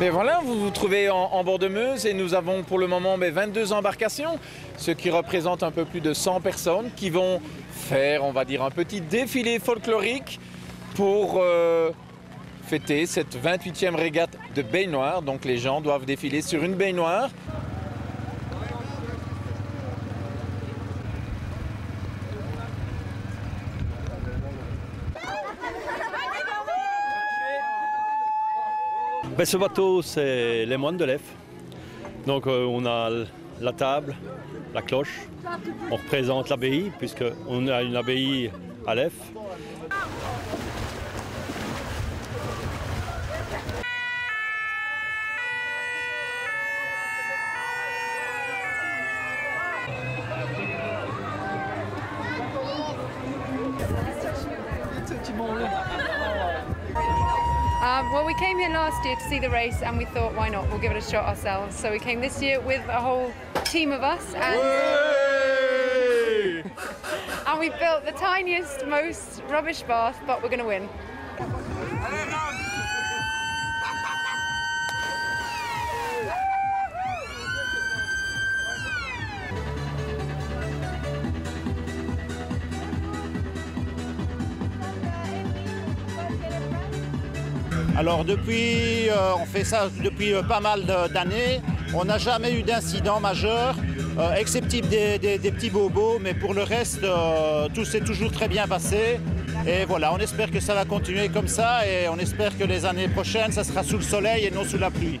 Mais voilà, vous vous trouvez en, bord de Meuse et nous avons pour le moment mais 22 embarcations, ce qui représente un peu plus de 100 personnes qui vont faire, on va dire, un petit défilé folklorique pour euh, fêter cette 28e régate de baignoire. Donc les gens doivent défiler sur une baignoire. Ben, ce bateau, c'est les moines de l'EF. Donc euh, on a la table, la cloche. On représente l'abbaye, puisqu'on a une abbaye à l'EF. Um, well, we came here last year to see the race, and we thought, why not? We'll give it a shot ourselves. So we came this year with a whole team of us, and, and we built the tiniest, most rubbish bath, but we're going to win. Alors depuis, euh, on fait ça depuis euh, pas mal d'années. On n'a jamais eu d'incident majeur, euh, excepté des petits bobos, mais pour le reste, euh, tout s'est toujours très bien passé. Et voilà, on espère que ça va continuer comme ça et on espère que les années prochaines, ça sera sous le soleil et non sous la pluie.